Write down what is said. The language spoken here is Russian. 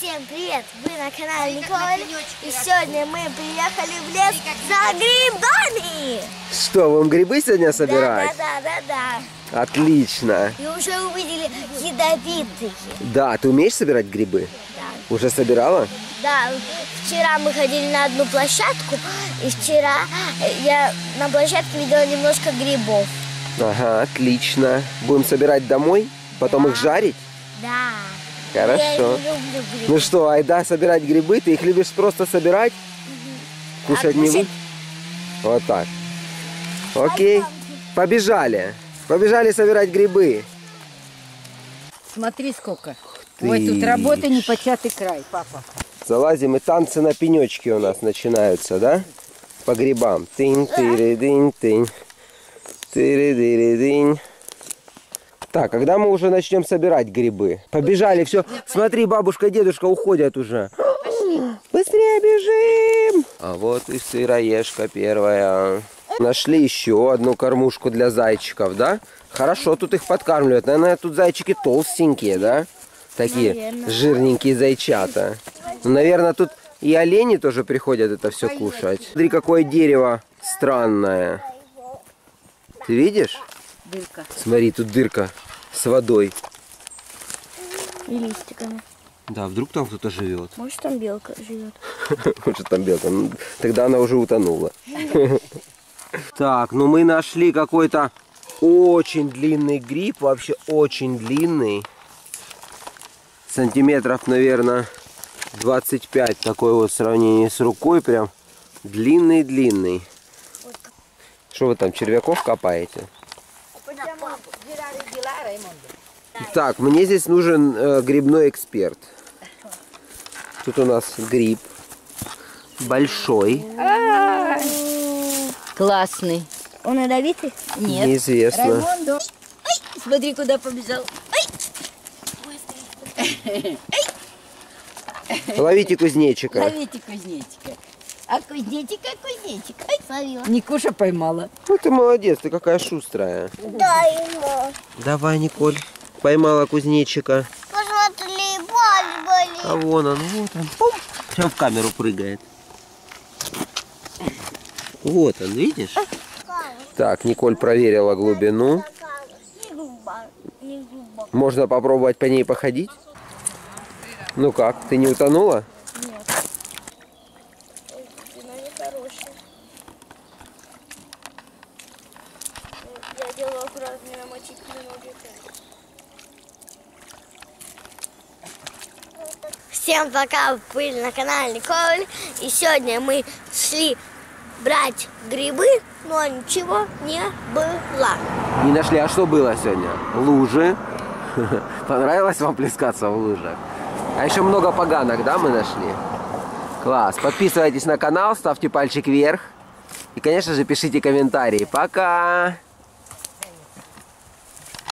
Всем привет! Вы на канале Николь. И сегодня мы приехали в лес за грибами. Что, вам грибы сегодня собирать? Да, да, да, да. Отлично. И уже увидели ядовитые. Да, ты умеешь собирать грибы? Да. Уже собирала? Да, вчера мы ходили на одну площадку, и вчера я на площадке видела немножко грибов. Ага, отлично. Будем собирать домой, потом их жарить? Да. Хорошо. Я люблю грибы. Ну что, айда собирать грибы. Ты их любишь просто собирать? Кушать А не кушать? будешь? Вот так. Окей. Побежали. Побежали собирать грибы. Смотри сколько. ты Ой, тут работа непочатый край, папа. Залазим, и танцы на пенечке у нас начинаются, да? По грибам. Тынь, тыры, Так, когда мы уже начнем собирать грибы? Побежали, все. Смотри, бабушка и дедушка уходят уже. Быстрее бежим! А вот и сыроежка первая. Нашли еще одну кормушку для зайчиков, да? Хорошо тут их подкармливают. Наверное, тут зайчики толстенькие, да? Такие Наверное. жирненькие зайчата. Ну, наверное, тут и олени тоже приходят это все кушать. Смотри, какое дерево странное. Ты видишь? Дырка. Смотри, тут дырка с водой. И листиками. Да, вдруг там кто-то живет. Может, там белка живет. Может там белка. Ну, Тогда она уже утонула. Так, ну мы нашли какой-то очень длинный гриб. Вообще очень длинный. Сантиметров, наверное, 25. Такой вот в сравнении с рукой. Прям длинный-длинный. Что вы там, червяков копаете? Так, мне здесь нужен э, грибной эксперт. Тут у нас гриб большой, Классный. Он ядовитый? Нет. неизвестно. Раймондо. Ай, смотри, куда побежал. Ловите кузнечика. Ловите кузнечика. А кузнечика, кузнечика. Ай, Словила. Никуша поймала. Ну ты молодец, ты какая шустрая. Дай ему. Давай, Николь. Поймала кузнечика. Посмотри, боль болит. А вон он, вот он. Пум. Прям в камеру прыгает. Вот он, видишь? Так, Николь проверила глубину. Можно попробовать по ней походить. Ну как, ты не утонула? Нет. Ой, Ну, Я делаю аккуратно, намочить ноги. Всем пока, вы были на канале Николь. И сегодня мы шли брать грибы, но ничего не было. Не нашли. А что было сегодня? Лужи. Понравилось вам плескаться в лужах? А еще много поганок, да, мы нашли? Класс. Подписывайтесь на канал, ставьте пальчик вверх. И, конечно же, пишите комментарии. Пока!